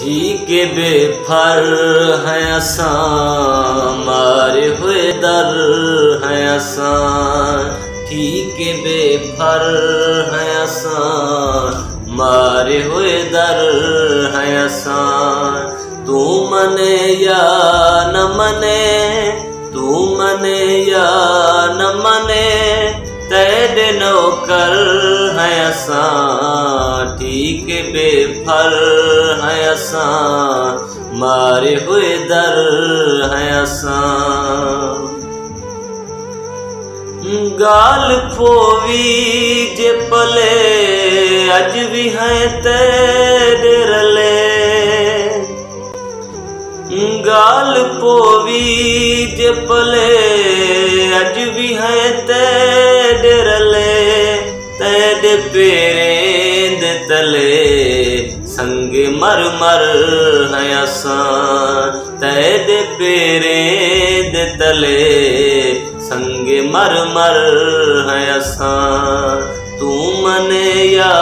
ठीक बेफर है मारे हुए दर है असां ठीक बेफर है मारे हुए दर है तू मने या न मने, तू मने या न मने, तेरे नौकर है ठीक बेफर है असां, मारे हुए दर है असां। गाल पोवी जे पले, अज भी है तेरे रले गाल पोवी जे पले, अज भी है तेरे रले तेरे पेरेंद तले संग मर मर है असां तेरे पेरेंद तले संग मर मर है असां तू मने या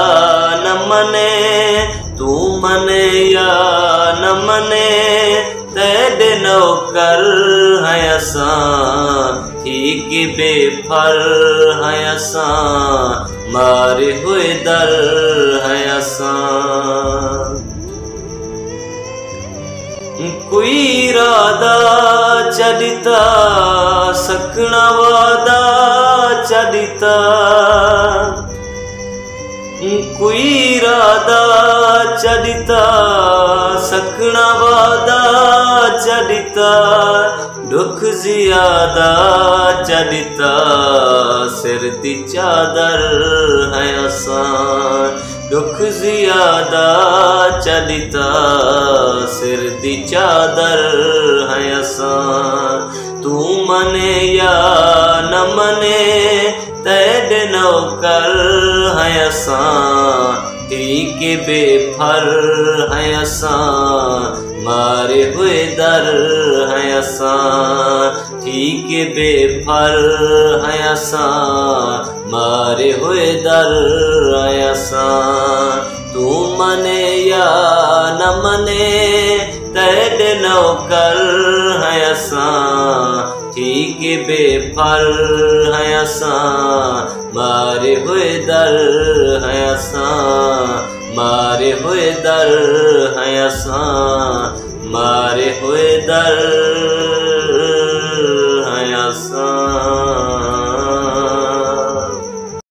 न मने तू मने या न मने तेरे नौकर है असां ठीक बेफर है असां मारे हुए दर है असां कोई राधा चढ़ता सकना वादा चढ़ता कोई राधा चढ़ता सकना वादा चढ़ता दुख ज़्यादा चढ़ता सिर दी चादर है दुख ज़्यादा चढ़ता सिर दी चादर है तू मने या न मने तेरे नौकर है ठीक बेफर है मारे हुए दर है ठीक बेफर है असां मारे हुए दर है असां तू मने या न मने तेरे नौकर है असां ठीक बेफर है असां मारे हुए दर है असां मारे हुए दर है असां मारे हुए दर